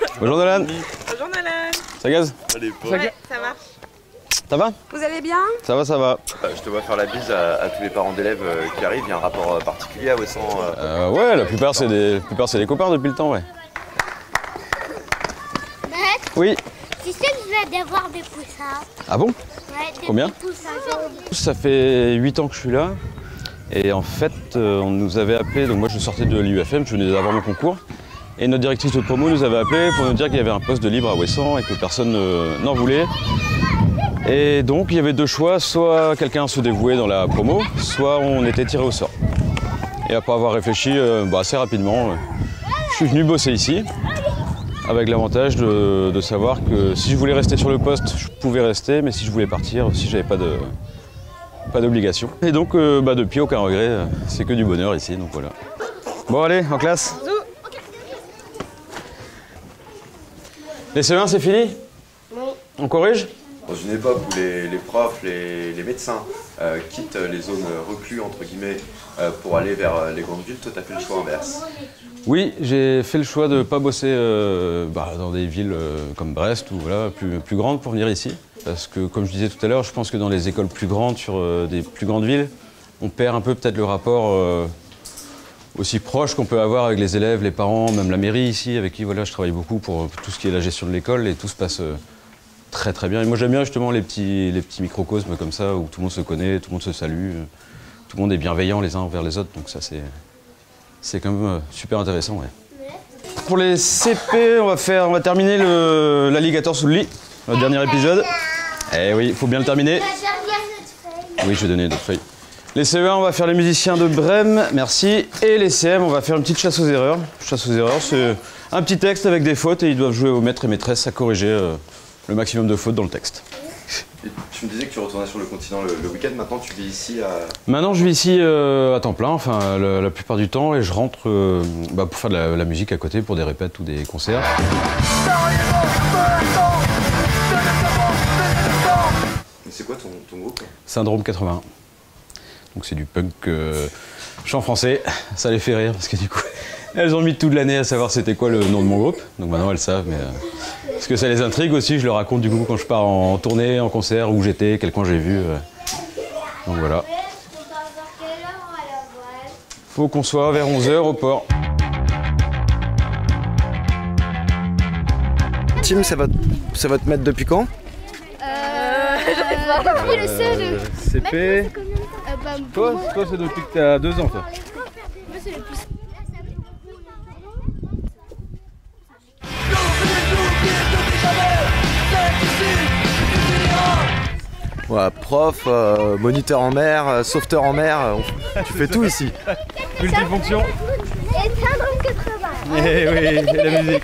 Bonjour Nolan, Bonjour Nolan. ça gaze Ouais, ça marche. Ça va Vous allez bien? Ça va, ça va. Euh, Je te vois faire la bise à, à tous les parents d'élèves euh, qui arrivent. Il y a un rapport euh, particulier à Wesson. euh, Euh, ouais, la plupart c'est des, la plupart, c'est des copains depuis le temps, ouais. Maître, Oui. tu sais que je vais devoir des poussins. Ah bon? Ouais, des Combien? poussins. Ça fait 8 ans que je suis là. Et en fait, on nous avait appelé, donc moi je sortais de l'UFM, je venais d'avoir mon concours. Et notre directrice de promo nous avait appelé pour nous dire qu'il y avait un poste de libre à Ouessant et que personne euh, n'en voulait. Et donc il y avait deux choix, soit quelqu'un se dévouait dans la promo, soit on était tiré au sort. Et après avoir réfléchi euh, bah, assez rapidement, euh, je suis venu bosser ici, avec l'avantage de, savoir que si je voulais rester sur le poste, je pouvais rester, mais si je voulais partir, si j'avais pas de, pas d'obligation. Et donc, bah, depuis, aucun regret. C'est que du bonheur ici, donc voilà. Bon, allez, en classe. Les CE1, c'est fini On corrige Dans une époque où les, les profs, les, les médecins euh, quittent les zones reclues, entre guillemets, euh, pour aller vers euh, les grandes villes, toi, tu as fait le choix inverse. Oui, j'ai fait le choix de ne pas bosser euh, bah, dans des villes euh, comme Brest ou voilà, plus, plus grandes pour venir ici. Parce que, comme je disais tout à l'heure, je pense que dans les écoles plus grandes, sur euh, des plus grandes villes, on perd un peu peut-être le rapport euh, aussi proche qu'on peut avoir avec les élèves, les parents, même la mairie ici, avec qui voilà, je travaille beaucoup pour tout ce qui est la gestion de l'école et tout se passe euh, très très bien. Et moi j'aime bien justement les petits, les petits microcosmes comme ça où tout le monde se connaît, tout le monde se salue, euh, tout le monde est bienveillant les uns envers les autres. Donc ça c'est c'est quand même euh, super intéressant. Ouais. Pour les CP, on va, faire, on va terminer le- l'alligator sous le lit, le dernier épisode. Eh oui, il faut bien le terminer. Oui, je vais donner d'autres feuilles. Les CE1, on va faire les musiciens de Brême, merci. Et les CM, on va faire une petite chasse aux erreurs. Chasse aux erreurs, c'est un petit texte avec des fautes et ils doivent jouer aux maîtres et maîtresses à corriger euh, le maximum de fautes dans le texte. Et tu me disais que tu retournais sur le continent le, le week-end. Maintenant, tu vis ici à. Maintenant, je vis ici euh, à temps plein, enfin la, la plupart du temps, et je rentre euh, bah, pour faire de la, la musique à côté, pour des répètes ou des concerts. Mais c'est quoi ton, ton groupe? Syndrome 81. Donc c'est du punk euh, chant français. Ça les fait rire parce que du coup, elles ont mis toute l'année à savoir c'était quoi le nom de mon groupe. Donc maintenant elles savent, mais euh, parce que ça les intrigue aussi. Je leur raconte du coup quand je pars en tournée, en concert, où j'étais, quel coin j'ai vu. euh. Donc voilà. Faut qu'on soit vers 11h au port. Tim, c'est votre, c'est votre maître depuis quand? Depuis le CE2. CP. Bah, Toi, toi c'est depuis que t'as 2 ans toi. moi, c'est le plus. Ouais, prof, euh, moniteur en mer, euh, sauveteur en mer, euh, on- tu fais tout ici. Multifonction. Et syndrome 80. Eh oui, la musique.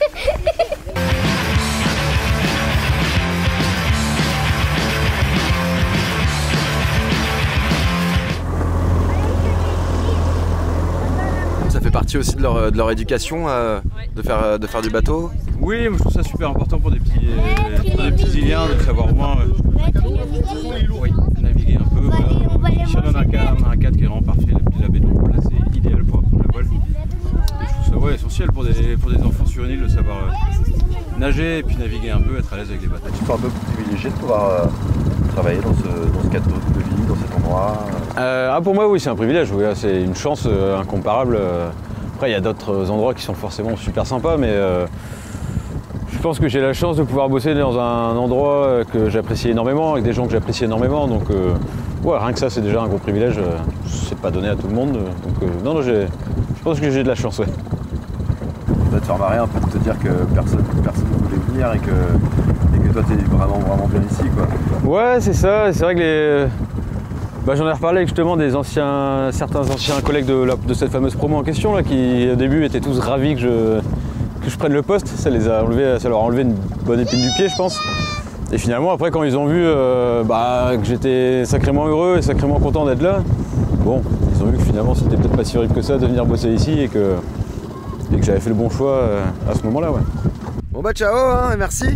Partie aussi de leur, de leur éducation, euh, de, faire, euh, de faire du bateau. Oui, moi je trouve ça super important pour des petits, euh, pour des petits Iliens de savoir au moins euh, Maître, il y a des oui, naviguer un peu. voilà. Ici on en a un cadre, un cadre qui est vraiment parfait, la, la baie de là c'est idéal pour apprendre la voile. Et je trouve ça ouais, essentiel pour des, pour des enfants sur une île de savoir euh, nager et puis naviguer un peu, être à l'aise avec les bateaux. Tu te sens un peu privilégié de pouvoir euh, travailler dans ce, dans ce cadre de vie, dans cet endroit. euh. Euh, ah, pour moi, oui, c'est un privilège. oui, c'est une chance euh, incomparable. euh. Après, il y a d'autres endroits qui sont forcément super sympas, mais euh, je pense que j'ai la chance de pouvoir bosser dans un endroit que j'apprécie énormément, avec des gens que j'apprécie énormément. Donc, euh, ouais, rien que ça, c'est déjà un gros privilège. euh, C'est pas donné à tout le monde. Donc, euh, non, non, je pense que j'ai de la chance, ouais. Ça doit te faire marrer un peu de te dire que personne personne ne voulait venir et que, et que toi, tu es vraiment, vraiment bien ici. quoi. Ouais, c'est ça. C'est vrai que les. Bah, J'en ai reparlé justement des anciens, certains anciens collègues de, cette fameuse promo en question, là, qui au début étaient tous ravis que je, que je prenne le poste. Ça, les a enlevé, ça leur a enlevé une bonne épine du pied, je pense. Et finalement, après, quand ils ont vu euh, bah, que j'étais sacrément heureux et sacrément content d'être là, bon, ils ont vu que finalement, c'était peut-être pas si horrible que ça de venir bosser ici et que, et que j'avais fait le bon choix euh, à ce moment-là. Bon bah ciao, hein, et merci.